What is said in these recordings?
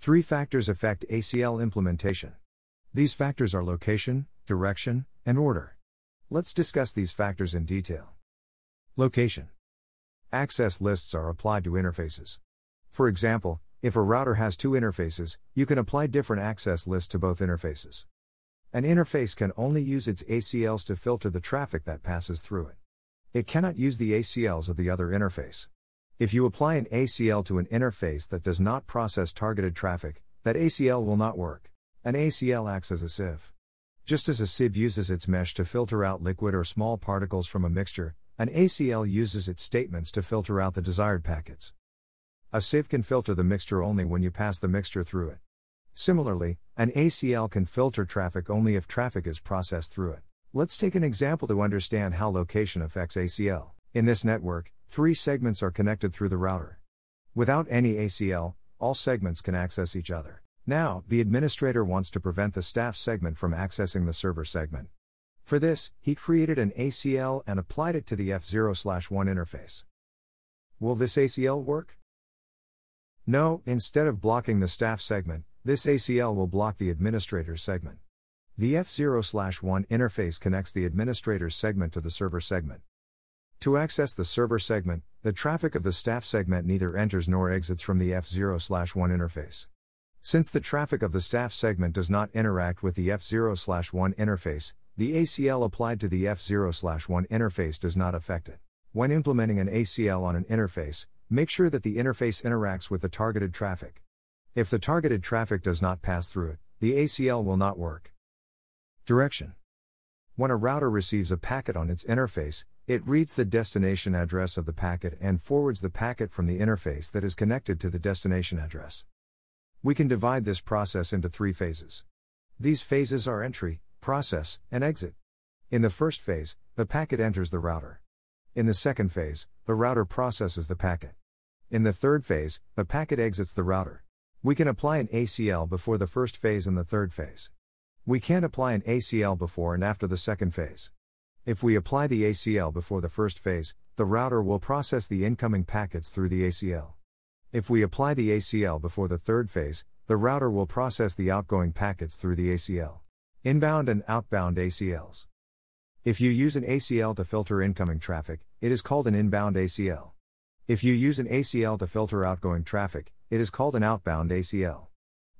Three factors affect ACL implementation. These factors are location, direction, and order. Let's discuss these factors in detail. Location Access lists are applied to interfaces. For example, if a router has two interfaces, you can apply different access lists to both interfaces. An interface can only use its ACLs to filter the traffic that passes through it. It cannot use the ACLs of the other interface. If you apply an ACL to an interface that does not process targeted traffic, that ACL will not work. An ACL acts as a sieve. Just as a sieve uses its mesh to filter out liquid or small particles from a mixture, an ACL uses its statements to filter out the desired packets. A sieve can filter the mixture only when you pass the mixture through it. Similarly, an ACL can filter traffic only if traffic is processed through it. Let's take an example to understand how location affects ACL. In this network, three segments are connected through the router. Without any ACL, all segments can access each other. Now, the administrator wants to prevent the staff segment from accessing the server segment. For this, he created an ACL and applied it to the F0 1 interface. Will this ACL work? No, instead of blocking the staff segment, this ACL will block the administrator's segment. The F0 1 interface connects the administrator's segment to the server segment. To access the server segment, the traffic of the staff segment neither enters nor exits from the F0 1 interface. Since the traffic of the staff segment does not interact with the F0 1 interface, the ACL applied to the F0 1 interface does not affect it. When implementing an ACL on an interface, make sure that the interface interacts with the targeted traffic. If the targeted traffic does not pass through it, the ACL will not work. Direction When a router receives a packet on its interface, it reads the destination address of the packet and forwards the packet from the interface that is connected to the destination address. We can divide this process into three phases. These phases are entry, process, and exit. In the first phase, the packet enters the router. In the second phase, the router processes the packet. In the third phase, the packet exits the router. We can apply an ACL before the first phase and the third phase. We can't apply an ACL before and after the second phase. If we apply the ACL before the first phase, the router will process the incoming packets through the ACL. If we apply the ACL before the third phase, the router will process the outgoing packets through the ACL. Inbound and outbound ACLs. If you use an ACL to filter incoming traffic, it is called an inbound ACL. If you use an ACL to filter outgoing traffic, it is called an outbound ACL.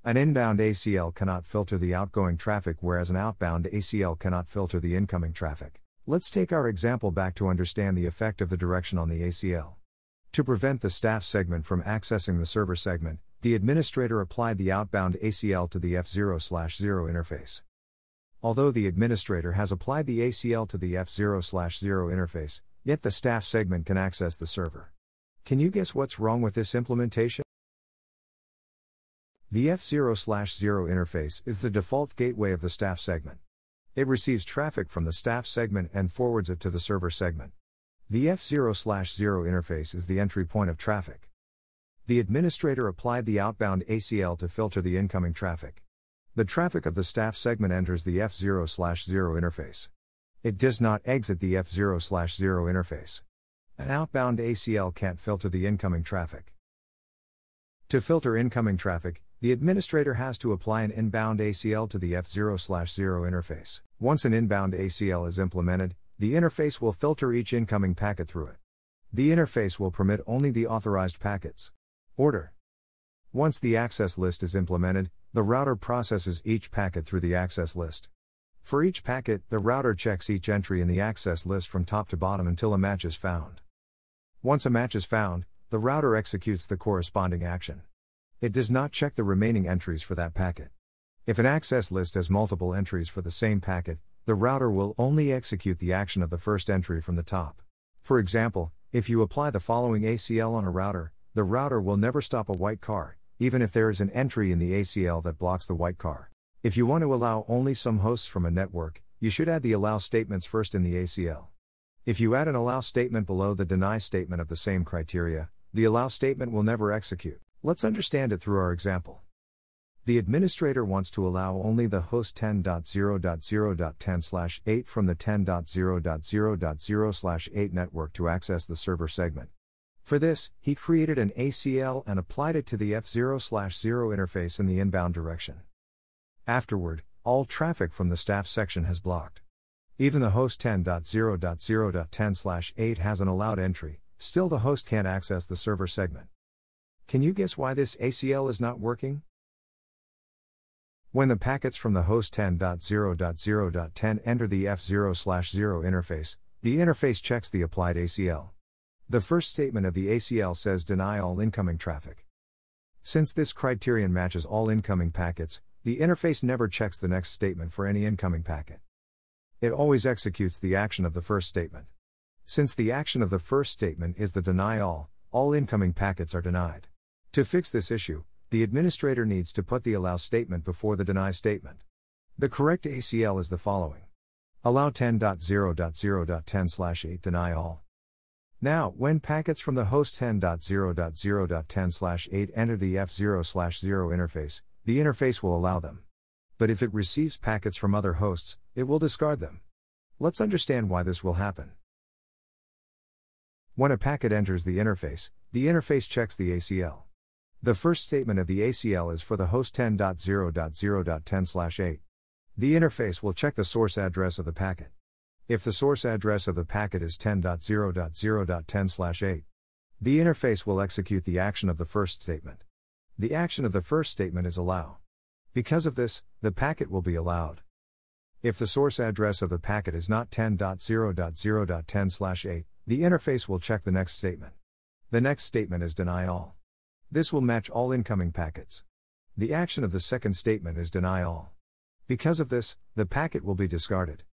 An inbound ACL cannot filter the outgoing traffic, whereas an outbound ACL cannot filter the incoming traffic. Let's take our example back to understand the effect of the direction on the ACL. To prevent the staff segment from accessing the server segment, the administrator applied the outbound ACL to the F0 0 interface. Although the administrator has applied the ACL to the F0 0 interface, yet the staff segment can access the server. Can you guess what's wrong with this implementation? The F0 0 interface is the default gateway of the staff segment. It receives traffic from the staff segment and forwards it to the server segment. The F0 0 interface is the entry point of traffic. The administrator applied the outbound ACL to filter the incoming traffic. The traffic of the staff segment enters the F0 0 interface. It does not exit the F0 0 interface. An outbound ACL can't filter the incoming traffic. To filter incoming traffic, the administrator has to apply an inbound ACL to the F0 0 interface. Once an inbound ACL is implemented, the interface will filter each incoming packet through it. The interface will permit only the authorized packets. Order once the access list is implemented, the router processes each packet through the access list. For each packet, the router checks each entry in the access list from top to bottom until a match is found. Once a match is found, the router executes the corresponding action. It does not check the remaining entries for that packet. If an access list has multiple entries for the same packet, the router will only execute the action of the first entry from the top. For example, if you apply the following ACL on a router, the router will never stop a white car, even if there is an entry in the ACL that blocks the white car. If you want to allow only some hosts from a network, you should add the allow statements first in the ACL. If you add an allow statement below the deny statement of the same criteria, the allow statement will never execute. Let's understand it through our example. The administrator wants to allow only the host 10.0.0.10/8 from the 10.0.0.0/8 network to access the server segment. For this, he created an ACL and applied it to the F0 0 interface in the inbound direction. Afterward, all traffic from the staff section has blocked. Even the host 10.0.0.10/8 has an allowed entry, still the host can't access the server segment. Can you guess why this ACL is not working? When the packets from the host 10.0.0.10 enter the F0/0 interface, the interface checks the applied ACL. The first statement of the ACL says deny all incoming traffic. Since this criterion matches all incoming packets, the interface never checks the next statement for any incoming packet. It always executes the action of the first statement. Since the action of the first statement is the deny all, all incoming packets are denied. To fix this issue, the administrator needs to put the allow statement before the deny statement. The correct ACL is the following Allow 10.0.0.10/8 deny all. Now, when packets from the host 10.0.0.10/8 enter the F0/0 interface, the interface will allow them but if it receives packets from other hosts, it will discard them. Let's understand why this will happen. When a packet enters the interface, the interface checks the ACL. The first statement of the ACL is for the host 10.0.0.10/8. The interface will check the source address of the packet. If the source address of the packet is 10.0.0.10/8, the interface will execute the action of the first statement. The action of the first statement is allow. Because of this, the packet will be allowed. If the source address of the packet is not 10.0.0.10/8, the interface will check the next statement. The next statement is deny all. This will match all incoming packets. The action of the second statement is deny all. Because of this, the packet will be discarded.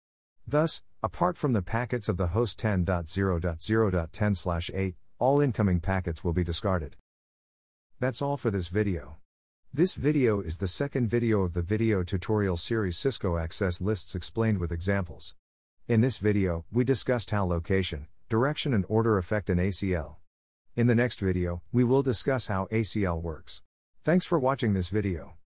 Thus, apart from the packets of the host 10.0.0.10/8, all incoming packets will be discarded. That's all for this video. This video is the second video of the video tutorial series Cisco Access Lists explained with examples. In this video, we discussed how location, direction and order affect an ACL. In the next video, we will discuss how ACL works. Thanks for watching this video.